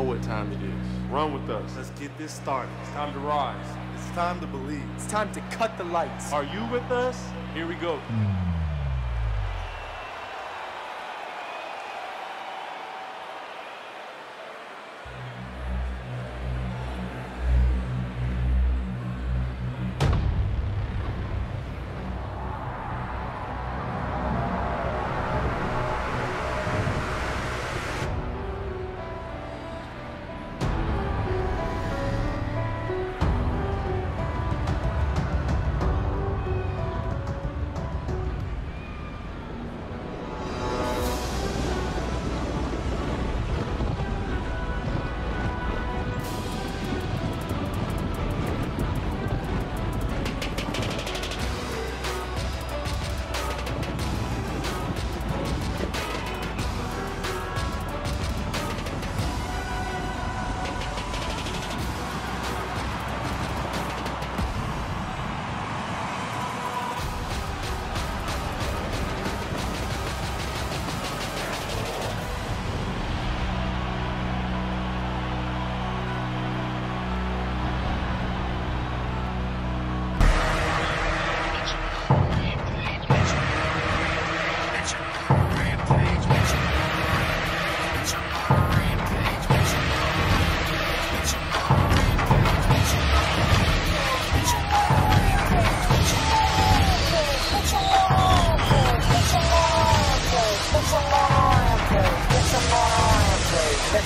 Nation, you know what time it is. Run with us. Let's get this started. It's time to rise. It's time to believe. It's time to cut the lights. Are you with us? Here we go. Hmm.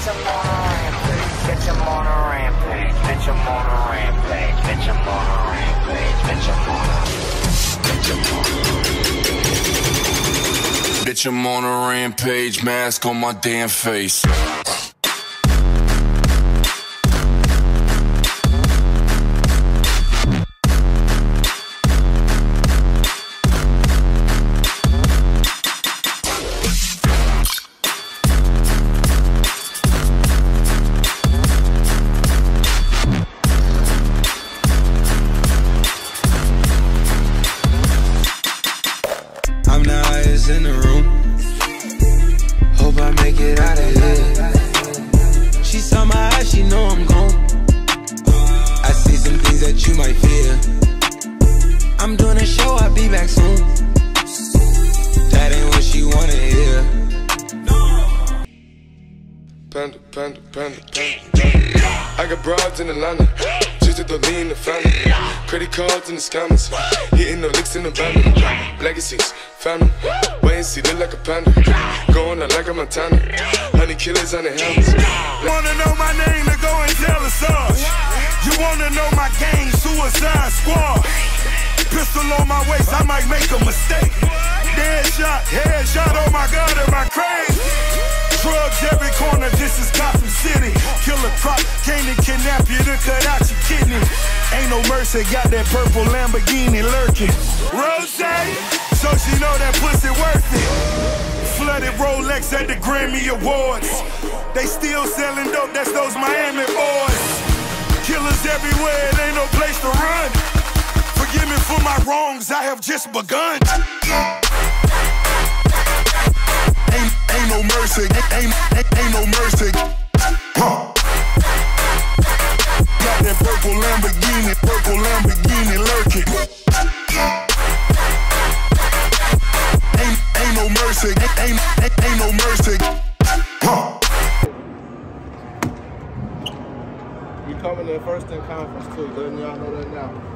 Bitch, I'm on a rampage. Bitch, I'm on a rampage. Bitch, I'm on a rampage. Bitch, I'm on a rampage. Bitch, I'm on a Bitch, I'm on a rampage, mask on my damn face. Panda, panda, panda. I got broads in Atlanta. Just to the lean the family. Credit cards in the scammers. Hitting the licks in the van. Legacies, family. Wait and see, look like a panda. Going out like a Montana. Honey killers on the helmets. Wanna know my name to go and tell us us. You wanna know my gang, Suicide Squad. Pistol on my waist, I might make a mistake. Dead shot, head shot, oh my god, am I crazy? Crop, came to kidnap you to cut out your kidney. Ain't no mercy, got that purple Lamborghini lurking. Rose, so she know that pussy worth it. Flooded Rolex at the Grammy Awards. They still selling dope, that's those Miami boys. Killers everywhere, it ain't no place to run. Forgive me for my wrongs, I have just begun. Ain't, ain't no mercy, ain't, ain't, ain't no mercy. Lamborghini, purple Lamborghini lurking. Ain't, ain't no mercy, ain't, ain't, ain't no mercy. Huh. We coming in first in conference too, letting y'all know that now.